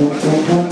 Gracias.